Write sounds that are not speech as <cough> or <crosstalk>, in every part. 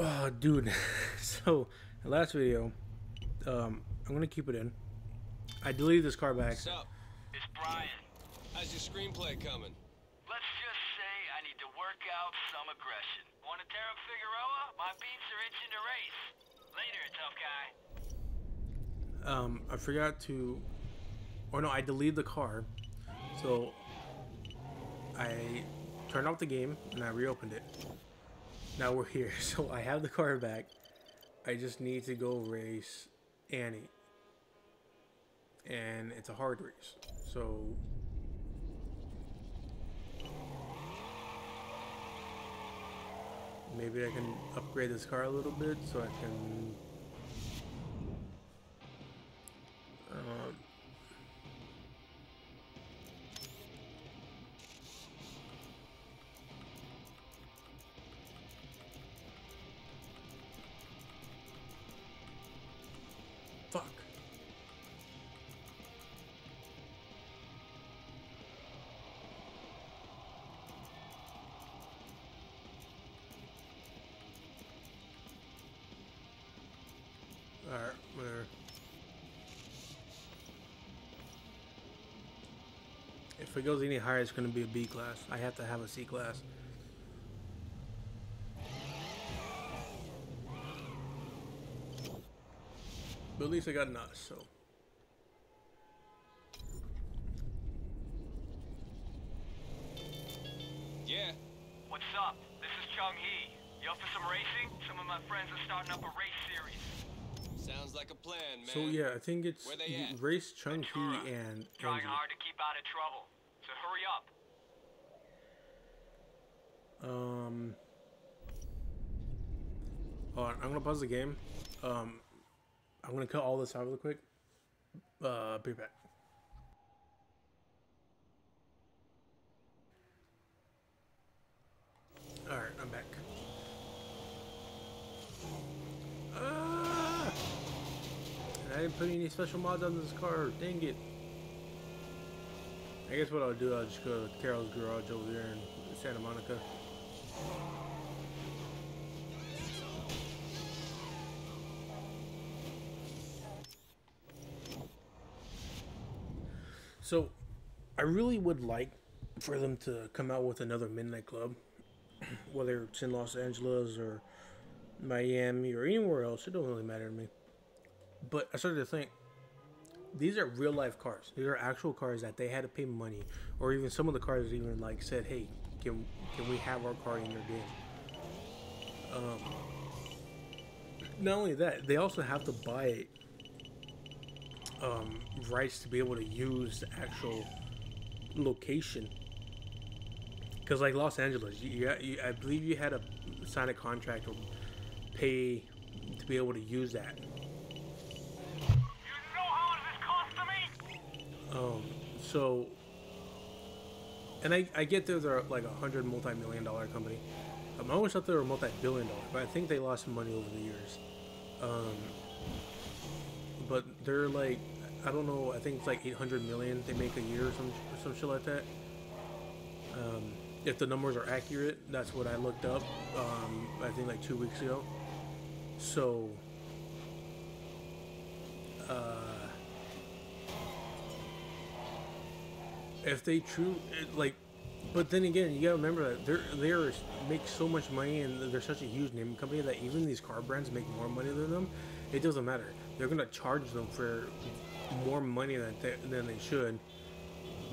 Oh, dude. <laughs> so, the last video, um, I'm gonna keep it in. I deleted this car back. What's up? It's Brian. How's your screenplay coming? Let's just say I need to work out some aggression. Want to tear up Figueroa? My beats are itching to race. Later, tough guy. Um, I forgot to, or no, I deleted the car. So, I turned off the game and I reopened it. Now we're here. <laughs> So I have the car back. I just need to go race Annie. And it's a hard race. So maybe I can upgrade this car a little bit so I can Alright, whatever. If it goes any higher, it's going to be a B class. I have to have a C class. But at least I got an us, so. Yeah, I think it's Where they you- at? Race Chung Hee Ventura. and Trying Angela. hard to keep out of trouble. So hurry up. Um. Hold on, I'm gonna pause the game. Um, I'm gonna cut all this out real quick. Uh, be back. All right, I'm back. Ah! I didn't put any special mods on this car. Dang it. I guess what I'll do, I'll just go to Carol's garage over there in Santa Monica. So, I really would like for them to come out with another Midnight Club, whether it's in Los Angeles or Miami or anywhere else. It don't really matter to me. But I started to think, these are real life cars. These are actual cars that they had to pay money, or even some of the cars even like said, "Hey, can can we have our car in your game?" Um, not only that, they also have to buy um, rights to be able to use the actual location. Because like Los Angeles, you, you, I believe you had to sign a contract or pay to be able to use that. Um, so, and I, I get that they're like a hundred multi-million dollar company. Um, I always thought they were multi-billion dollar, but I think they lost some money over the years. Um, but they're like, I don't know, I think it's like 800 million they make a year or some, or some shit like that. Um, if the numbers are accurate, that's what I looked up, um, I think like two weeks ago. So, uh, if they true like but then again you gotta remember that they're they're make so much money and they're such a huge name company that even these car brands make more money than them. It doesn't matter. They're gonna charge them for more money than they, than they should.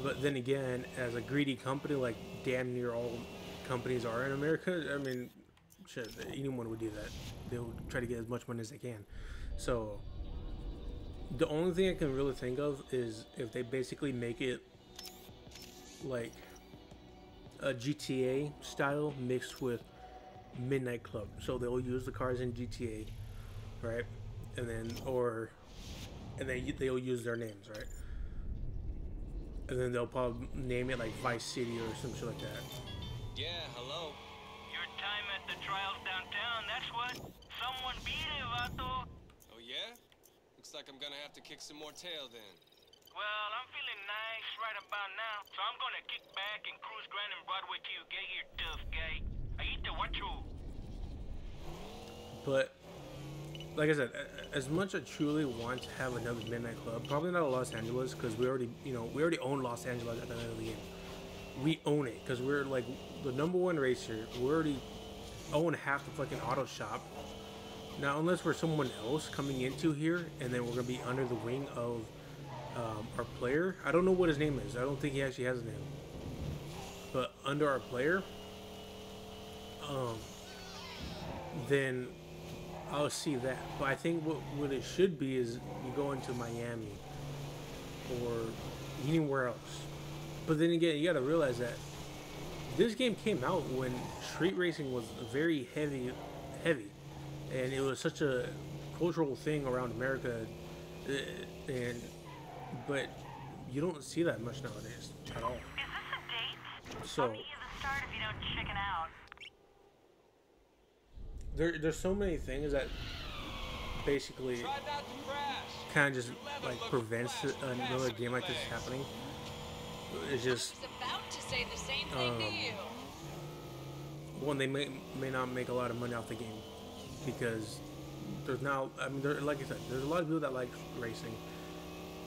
But then again as a greedy company like damn near all companies are in america i mean shit anyone would do that. They'll try to get as much money as they can. So the only thing i can really think of is if they basically make it like a GTA style mixed with Midnight Club. So they'll use the cars in GTA, right? And then or and then they'll use their names, right? And then they'll probably name it like Vice City or some shit like that. Yeah, hello. Your time at the trials downtown, that's what? Someone beat it, Vato. Oh, yeah? Looks like I'm gonna have to kick some more tail then. Well, I'm feeling nice right about now, so I'm gonna kick back and cruise Grand and Broadway till you get here, tough guy. Ahí te guacho. But like I said, as much as I truly want to have another midnight club, probably not a Los Angeles because we already, you know, we already own Los Angeles at the end of the game. We own it because we're like the number one racer. We already own half the fucking auto shop. Now, unless we're someone else coming into here, and then we're gonna be under the wing of um, our player. I don't know what his name is. I don't think he actually has a name. But under our player, um, then I'll see that. But I think what, what it should be is you go into Miami or anywhere else. But then again, you got to realize that this game came out when street racing was very heavy, heavy, and it was such a cultural thing around America, uh, and but you don't see that much nowadays at all. Is this a date? So- I'll meet you at the start if you don't chicken out. There, there's so many things that basically Try not to crash. kind of just like prevents another game like this happening. It's just about to say the same thing Um, to you. one they may may not make a lot of money off the game because there's now I mean there, like I said there's a lot of people that like racing,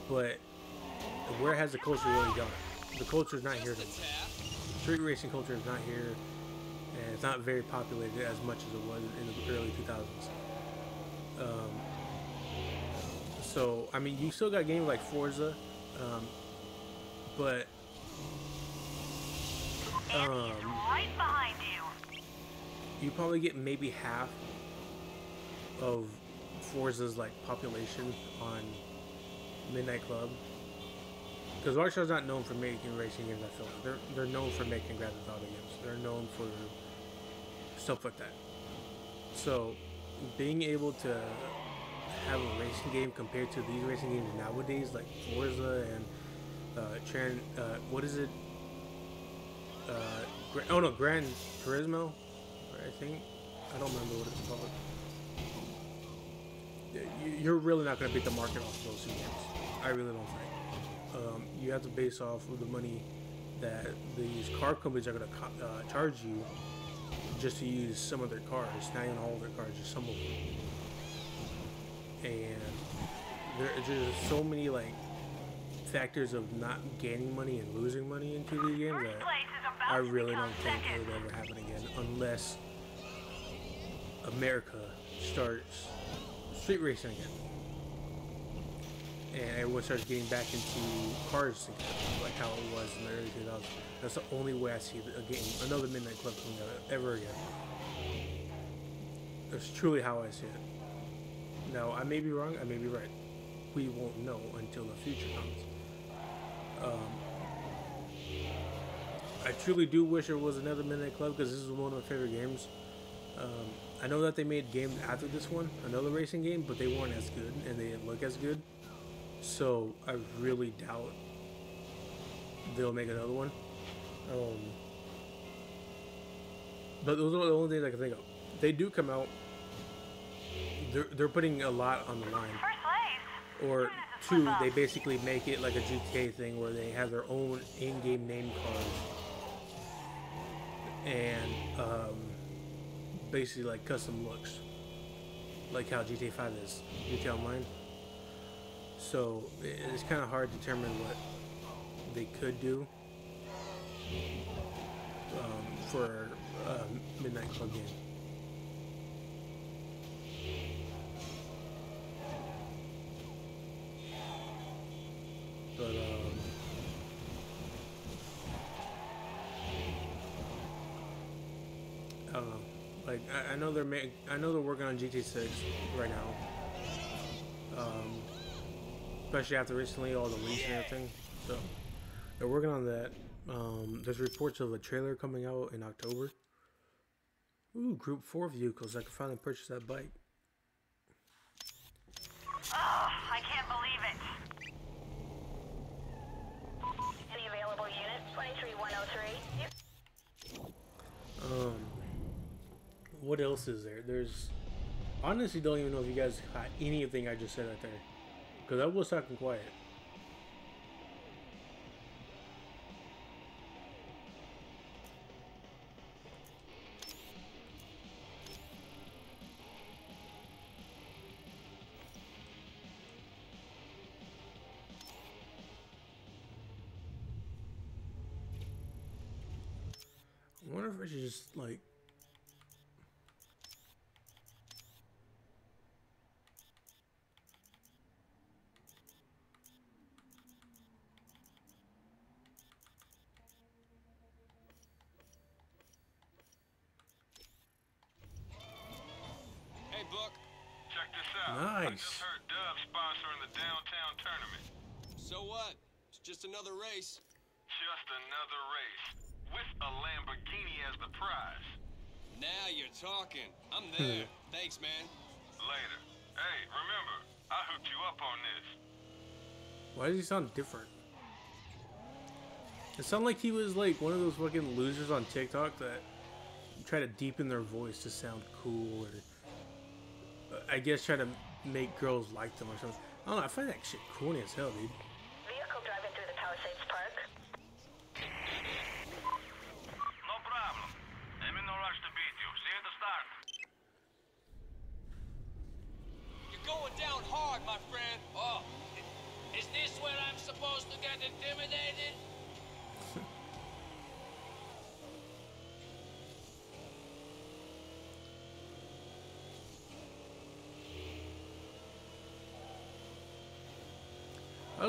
but where has the culture really gone? The culture is not here. Street racing culture is not here, and it's not very populated as much as it was in the early 2000s. Um, so I mean, you still got games like Forza, um, but um, you probably get maybe half of Forza's like population on Midnight Club. Because Rockstar's not known for making racing games. I feel like they're they're known for making Grand Theft Auto games. They're known for stuff like that. So, being able to have a racing game compared to these racing games nowadays, like Forza and uh, Tran, uh, what is it? Uh, oh no, Gran Turismo, I think. I don't remember what it's called. You- You're really not going to beat the market off of those two games. I really don't think. Um, you have to base off of the money that these car companies are going to uh, charge you just to use some of their cars, not even all of their cars, just some of them. And there, are just so many like factors of not gaining money and losing money into these games that I really don't think it would ever happen again unless America starts street racing again. And everyone starts getting back into cars like how it was in the early 2000s. That's the only way I see game, another Midnight Club coming out ever again. That's truly how I see it. Now, I may be wrong, I may be right. We won't know until the future comes. Um, I truly do wish there was another Midnight Club because this is one of my favorite games. Um, I know that they made games after this one, another racing game, but they weren't as good and they didn't look as good. So I really doubt they'll make another one. Um, but those are the only things I can think of. They do come out. They're, they're putting a lot on the line First place. or This is a two, they basically make it like a GTA thing where they have their own in-game name cards and um, basically like custom looks, like how GTA 5 is, GTA Online. So it's kind of hard to determine what they could do um, for a Midnight Club game. But um, I don't know. Like I, I know they're make, I know they're working on GT6 right now. Especially after recently all the leaks and everything. So they're working on that. Um, there's reports of a trailer coming out in October. Ooh, Group Four vehicles. I can finally purchase that bike. Ugh, I can't believe it. Any available units? 23103. Um, what else is there? There's honestly don't even know if you guys caught anything I just said out there, because I was talking quiet. I wonder if I should just like another race. Just another race. With a Lamborghini as the prize. Now you're talking. I'm there. Thanks, man. Later. Hey, remember, I hooked you up on this. Why does he sound different? It sounded like he was like one of those fucking losers on TikTok that try to deepen their voice to sound cool or uh, I guess try to make girls like them or something. I don't know. I find that shit corny as hell, dude. Vehicle driving through the Palisades Park. No problem. I'm in no rush to beat you. See you at the start. You're going down hard, my friend. Oh, is this where I'm supposed to get intimidated?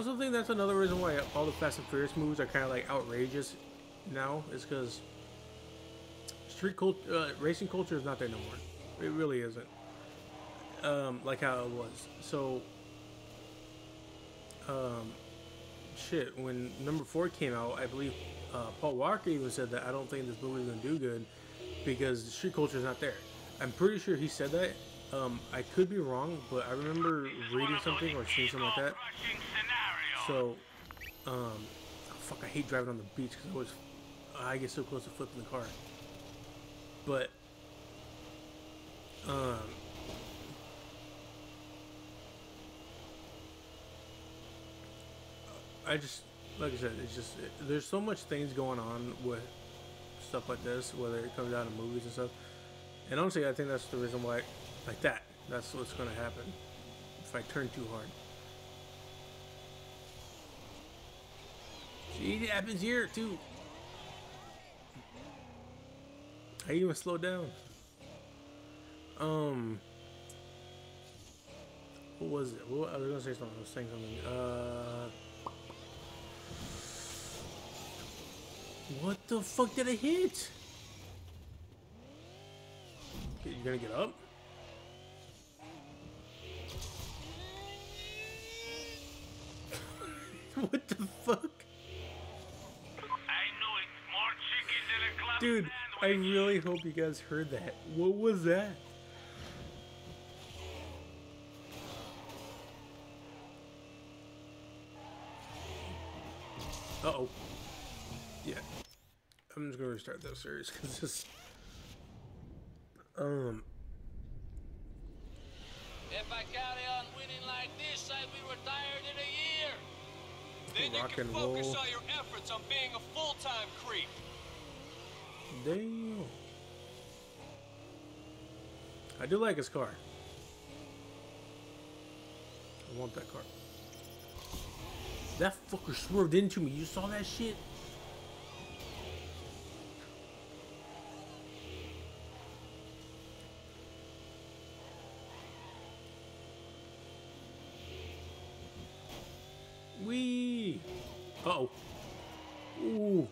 Also think that's another reason why all the Fast and Furious movies are kind of like outrageous now, is because street culture, uh, racing culture is not there no more. It really isn't. Um, like how it was. So, um, shit. When number four came out, I believe uh, Paul Walker even said that I don't think this movie is gonna do good because the street culture is not there. I'm pretty sure he said that. Um, I could be wrong, but I remember reading something or seeing something like that. So, um, oh, fuck, I hate driving on the beach because I always, I get so close to flipping the car. But, um, I just, like I said, it's just there's so much things going on with stuff like this, whether it comes out in movies and stuff. And honestly, I think that's the reason why, like that, that's what's gonna happen if I turn too hard. See, it happens here too. I even slow down. Um, what was it? What, I was gonna say something. I was saying something. Uh, what the fuck did I hit? You gonna get up? <laughs> what the fuck? I knew it. More chickens in a club Dude, I really hope you guys heard that. What was that? Uh oh. Yeah. I'm just gonna restart that series because this. Um. If I carry on winning like this, I'll be retired in a year. Then you can focus roll. all your efforts on being a full-time creep. Damn. I do like his car. I want that car. That fucker swerved into me. You saw that shit? Wee. Uh oh. Ooh.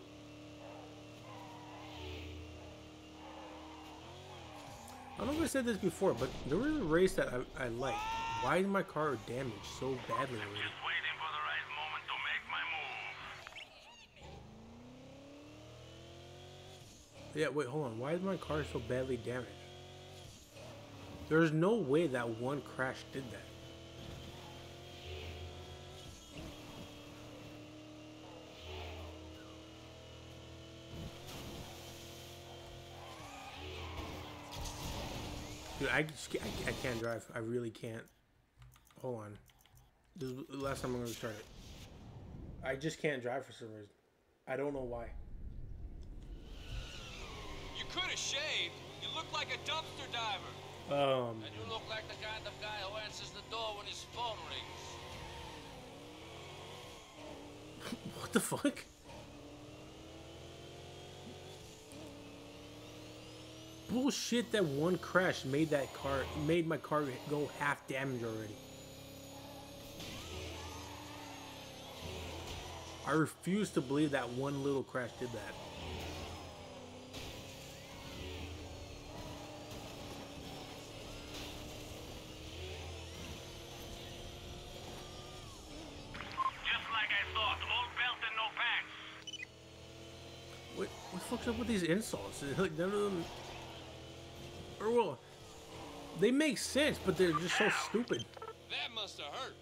I don't know if I said this before, but there was a race that I, I liked. Why is my car damaged so badly already? Just waiting for the right moment to make my move. Yeah, wait, hold on. Why is my car so badly damaged? There's no way that one crash did that. I, just, I, I can't drive. I really can't. Hold on. This is the last time I'm going to start it. I just can't drive for some reason. I don't know why. You could have shaved. You look like a dumpster diver. Um, And you look like the kind of guy who answers the door when his phone rings. <laughs> what the fuck? Bullshit that one crash made that car made my car go half damage already. I refuse to believe that one little crash did that. Just like I thought, old belt and no pants. What what fucks up with these insults? Like none of them well they make sense, but they're just so stupid. That must have hurt.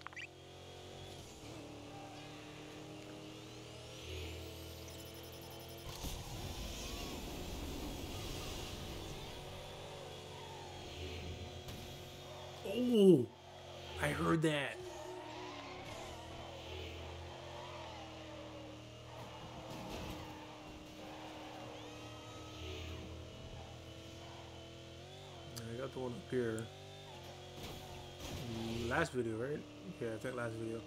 Oh, I heard that. I got the one up here. Mm, Last video, right? Yeah, I think last video.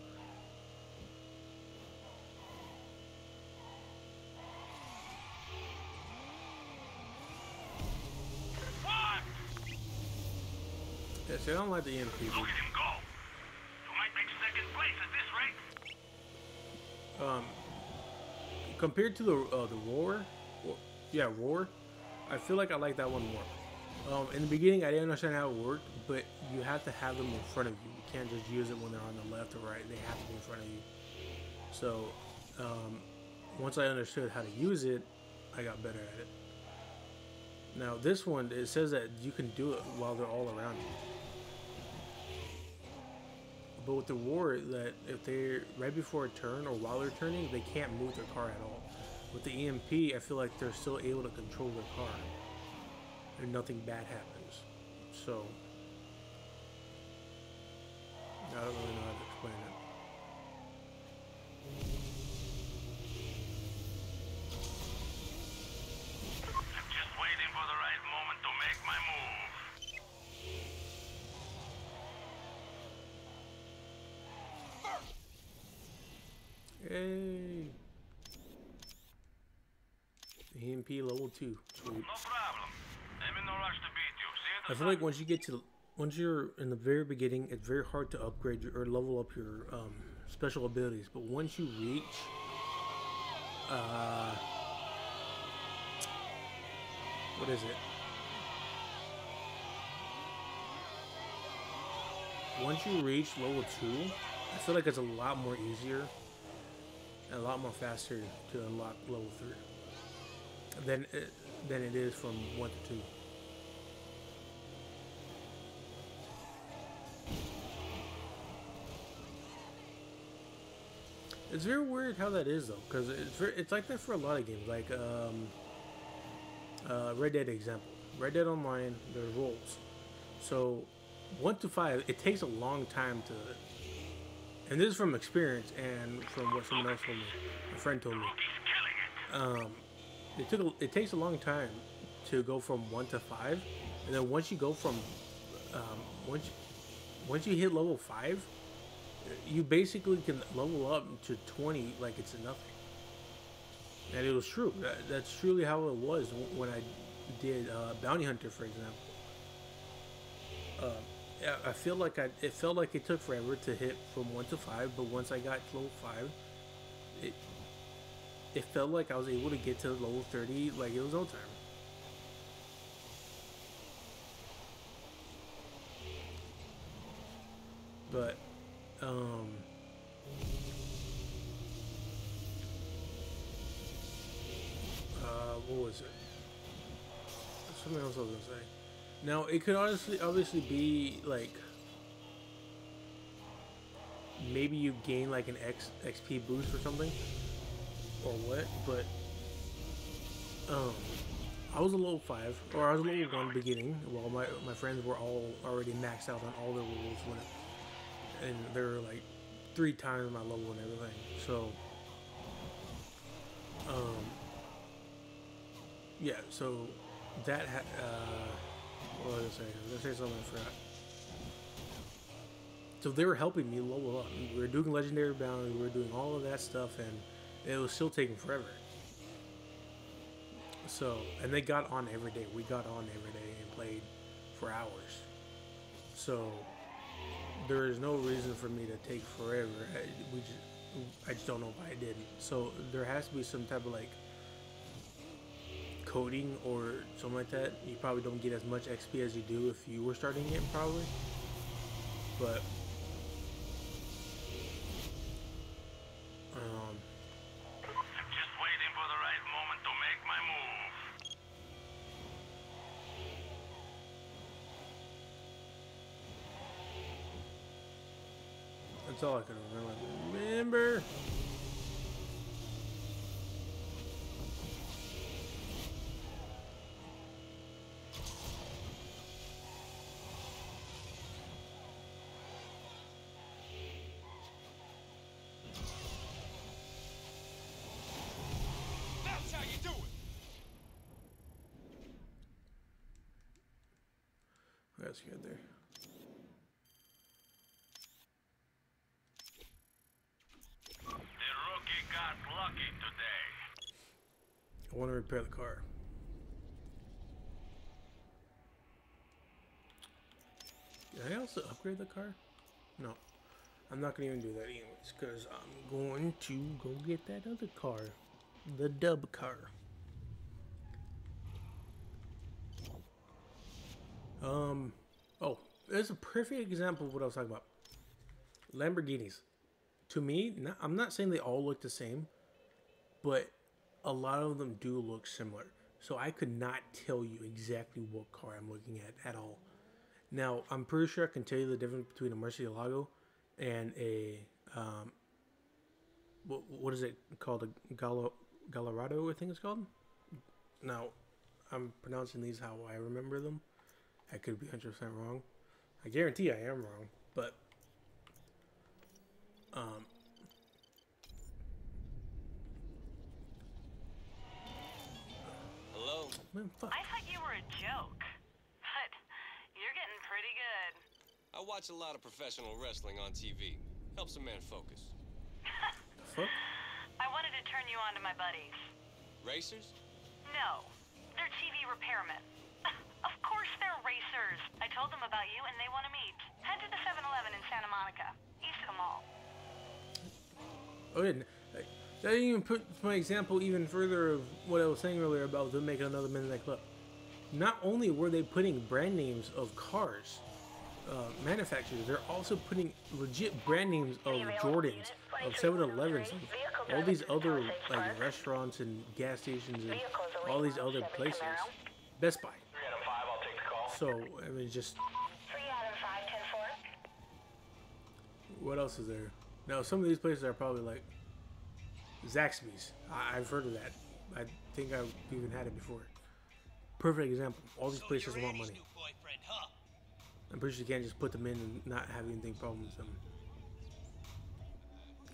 Yeah, see, I don't like the EMP. dude. Look at him go. You might make second place at this rate. Um, compared to the uh, the roar, yeah, roar, I feel like I like that one more. Um, in the beginning, I didn't understand how it worked, but you have to have them in front of you. You can't just use it when they're on the left or right. They have to be in front of you. So, um, once I understood how to use it, I got better at it. Now, this one, it says that you can do it while they're all around you. But with the roar, that if they're right before a turn or while they're turning, they can't move their car at all. With the EMP, I feel like they're still able to control their car, and nothing bad happens. So I don't really know how to explain it. I'm just waiting for the right moment to make my move. Yay! EMP level two. Sweet. No problem. I feel like once you get to once you're in the very beginning, it's very hard to upgrade your, or level up your um, special abilities. But once you reach, uh, what is it? Once you reach level two, I feel like it's a lot more easier and a lot more faster to unlock level three than it, than it is from one to two. It's very weird how that is though, because it's very, it's like that for a lot of games, like um, uh, Red Dead example. Red Dead Online, there's roles. So one to five, it takes a long time to. And this is from experience and from what someone else told me, a friend told me. Um, it took a, it takes a long time to go from one to five, and then once you go from um, once once you hit level five, you basically can level up to 20 like it's nothing. And it was true. That, that's truly how it was when I did uh, Bounty Hunter, for example. Uh, I feel like I it felt like it took forever to hit from one to five, but once I got to level five, it it felt like I was able to get to level 30 like it was no time. But, um, uh, what was it? Something else I was gonna say. Now it could honestly, obviously be like maybe you gain like an X XP boost or something, or what? But um, I was a level five, or I was a level one beginning, while my my friends were all already maxed out on all their rules when, it, and they were like three times my level and everything. So, um, yeah. So that ha- uh, what was I gonna say? I was gonna say something I forgot. So they were helping me level up. We were doing legendary bounty, we were doing all of that stuff, and it was still taking forever. So, and they got on every day. We got on every day and played for hours. So, there is no reason for me to take forever. I, we just, I just don't know why I didn't. So, there has to be some type of like coding or something like that. You probably don't get as much XP as you do if you were starting it, probably. But, that's all I can remember. Remember? That's how you do it. Let's get there. The rookie got lucky today. I want to repair the car. Did I also upgrade the car? No. I'm not going to even do that anyways because I'm going to go get that other car. The dub car. Um, oh, there's a perfect example of what I was talking about. Lamborghinis. To me, not, I'm not saying they all look the same, but a lot of them do look similar. So I could not tell you exactly what car I'm looking at at all. Now, I'm pretty sure I can tell you the difference between a Murcielago and a um, what, what is it called? A Gallarado, I think it's called. Now, I'm pronouncing these how I remember them. I could be 100% wrong. I guarantee I am wrong, but um, Hello? Man, fuck. I thought you were a joke, but you're getting pretty good. I watch a lot of professional wrestling on TV. Helps a man focus. The fuck? I wanted to turn you on to my buddies. Racers? No, they're TV repairmen. <laughs> Of course they're racers. I told them about you and they want to meet. Head to the 7-Eleven in Santa Monica, east of the mall. Oh, yeah. I- That didn't even put my example even further of what I was saying earlier about them making another Midnight Club. Not only were they putting brand names of cars, uh, manufacturers, they're also putting legit brand names of Jordans, of 7-Elevens, all these other like restaurants and gas stations and all these other places. Best Buy. 3 out of 5, I'll take the call. So I mean, just 3 Adam 5, what else is there? Now some of these places are probably like Zaxby's. I- I've heard of that. I think I've even had it before. Perfect example. All these places want money. huh? I'm pretty sure you can't just put them in and not have anything problem with them.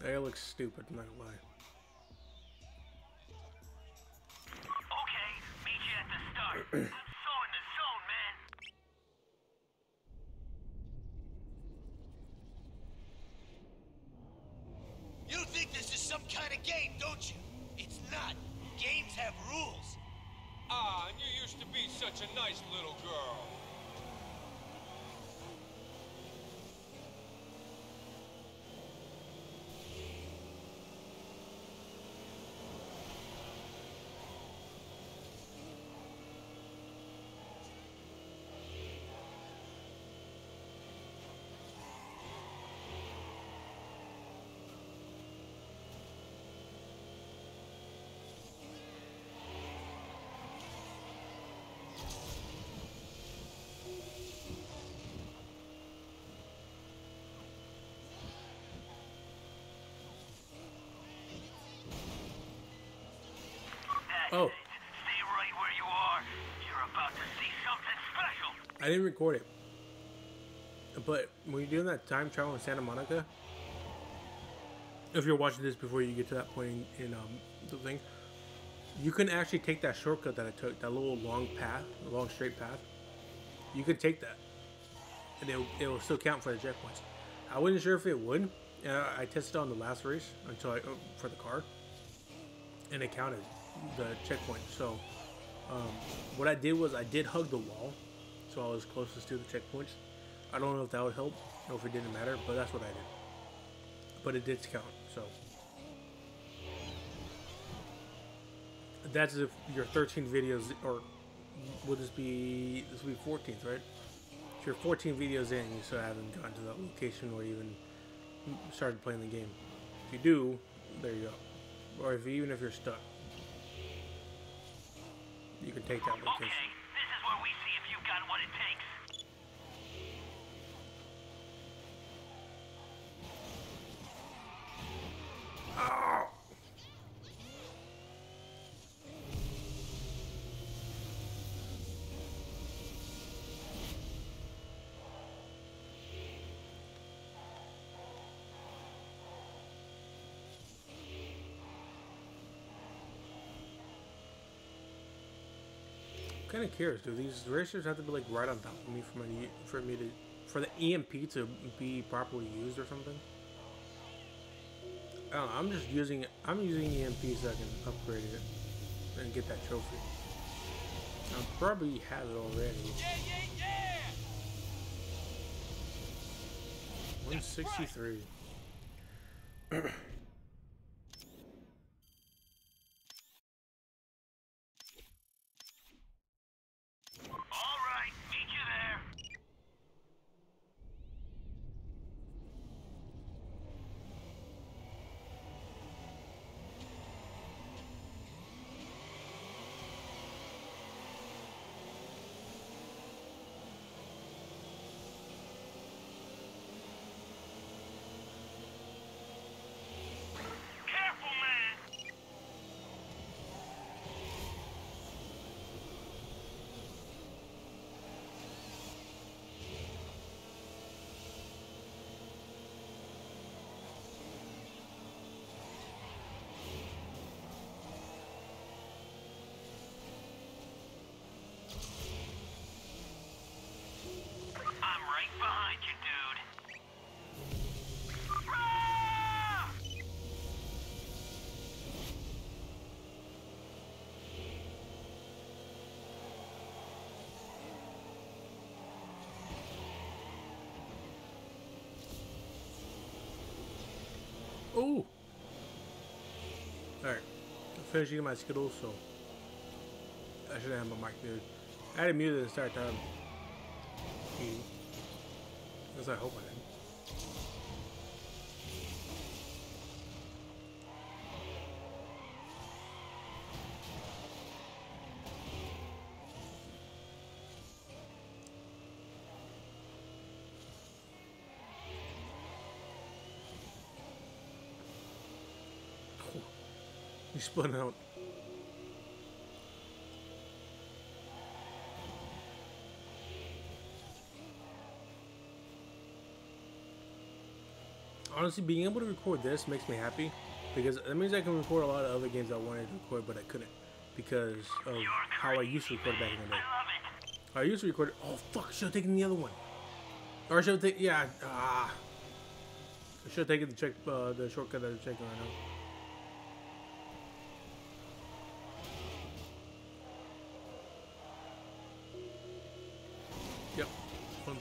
That looks stupid. I'm not gonna lie. Okay, meet you at the start. <clears throat> I'm so in the zone, man. You think this is some kind of game, don't you? It's not. Games have rules. Ah, and you used to be such a nice little girl. Oh, Stay right where you are. You're about to see something special. I didn't record it. But when you're doing that time travel in Santa Monica, if you're watching this before you get to that point in, in um, the thing, you can actually take that shortcut that I took, that little long path, long straight path. You could take that, and it it will still count for the checkpoints. I wasn't sure if it would. Uh, I tested on the last race until I uh, for the car, and it counted the checkpoint. So Um, what I did was I did hug the wall, so I was closest to the checkpoints. I don't know if that would help or if it didn't matter, but that's what I did. But it did count, so. That's if your 13 videos, or would this be, this would be 14th, right? If you're 14 videos in, you still haven't gotten to that location or even started playing the game. If you do, there you go. Or if even if you're stuck, you can take that Okay, location. this kind of curious. Do these racers have to be like right on top of me for my for me to for the EMP to be properly used or something? I don't know, I'm just using I'm using EMP so I can upgrade it and get that trophy. I probably have it already. Yeah, yeah, yeah! 163. <clears throat> All right, meet you there. Careful, man. I'm right behind you, dude. Ah! Oh! Alright. I'm finishing my Skittles, so. I should have my mic muted. I had it muted the start time. At least I hope I didn't. He spun out. Honestly, being able to record this makes me happy because that means I can record a lot of other games I wanted to record, but I couldn't because of how I used to record back in the day. I. I used to record. Oh fuck! Should have taken the other one. Or should have taken. Yeah. Ah. I should have taken the check. Uh, the shortcut that I'm checking right now.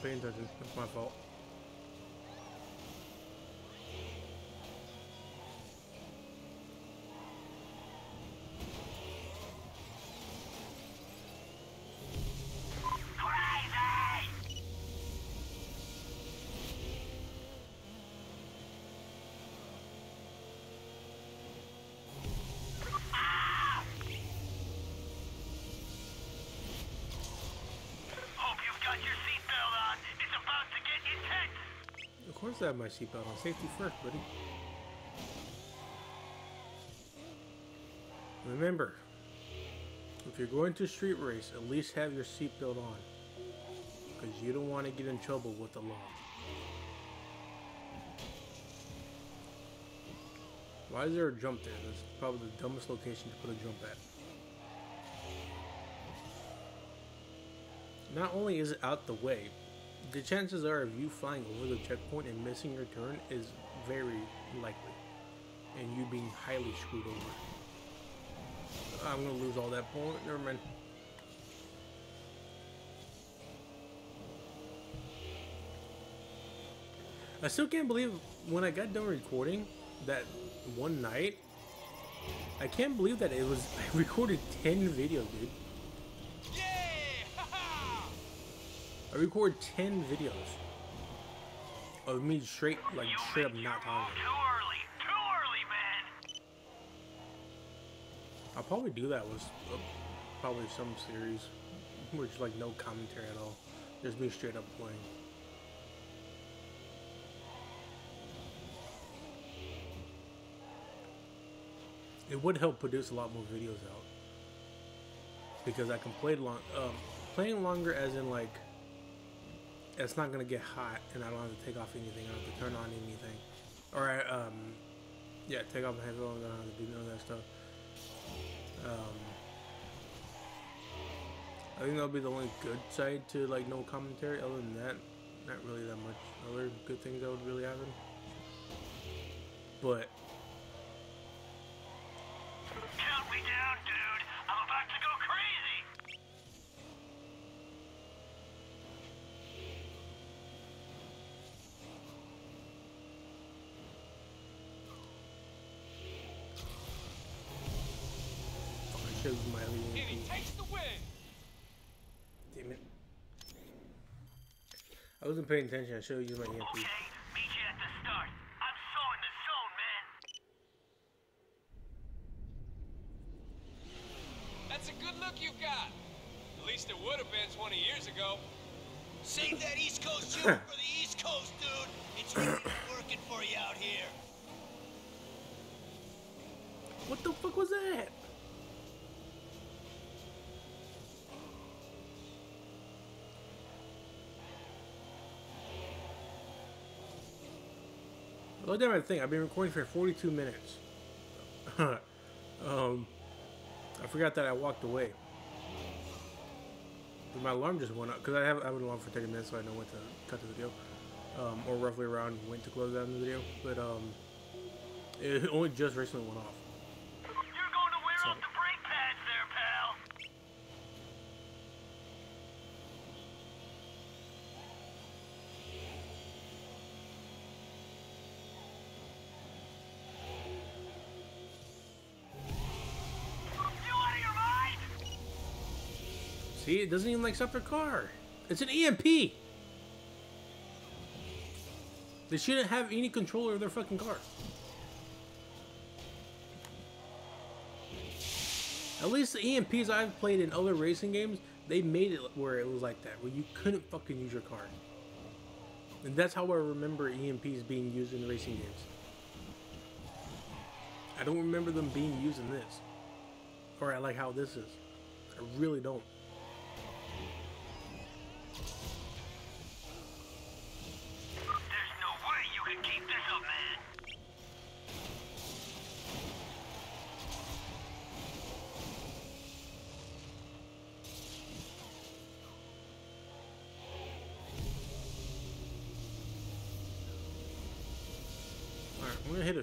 Paying attention. That's my fault. Course have my seatbelt on. Safety first, buddy. Remember, if you're going to street race, at least have your seatbelt on. Because you don't want to get in trouble with the law. Why is there a jump there? That's probably the dumbest location to put a jump at. Not only is it out the way, the chances are of you flying over the checkpoint and missing your turn is very likely. And you being highly screwed over. I'm gonna lose all that point. Never mind. I still can't believe when I got done recording that one night, I can't believe that it was, <laughs> I recorded 10 videos, dude. I recorded ten videos of me straight, like You straight up not talking. too early. Too early, man. I'll probably do that with uh, probably some series, which like no commentary at all, just me straight up playing. It would help produce a lot more videos out because I can play long, um, playing longer as in like it's not gonna get hot and I don't have to take off anything. I don't have to turn on anything, or um, yeah, take off my headphones. I don't have to do none of that stuff. Um, I think that'll be the only good side to like no commentary. Other than that, not really that much other good things that would really happen. But Count me down, dude. I'm about to go crazy. I should use my And he EMP. Takes the win. Damn it! I wasn't paying attention. I should have used my EMP. Okay, meet you at the start. I'm so in the zone, man. That's a good look you got. At least it would have been 20 years ago. Save that East Coast humor for the East Coast, dude. It's really working for you out here. What the fuck was that? Look at my thing. I've been recording for 42 minutes. <laughs> um, I forgot that I walked away. But my alarm just went up because I have, I have an alarm for 30 minutes, so I know when to cut the video, um, or roughly around when to close down the video. But um, it only just recently went off. See, it doesn't even like stop their car. It's an EMP. They shouldn't have any control over their fucking car. At least the EMPs I've played in other racing games, they made it where it was like that, where you couldn't fucking use your car. And that's how I remember EMPs being used in racing games. I don't remember them being used in this. Or I like how this is. I really don't.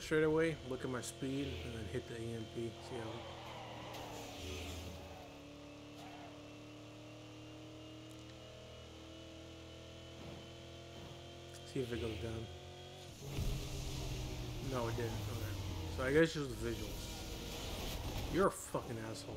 Straight away, look at my speed, and then hit the EMP. See how. See if it goes down. No, it didn't. Okay. So I guess just the visuals. You're a fucking asshole.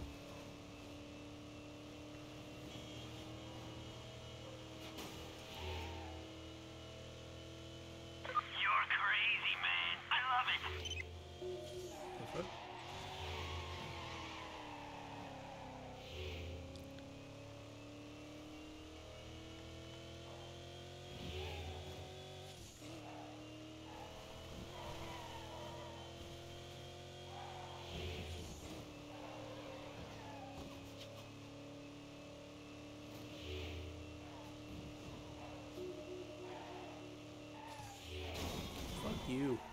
You.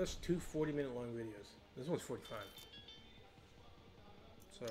That's two 40 minute long videos. This one's 45. So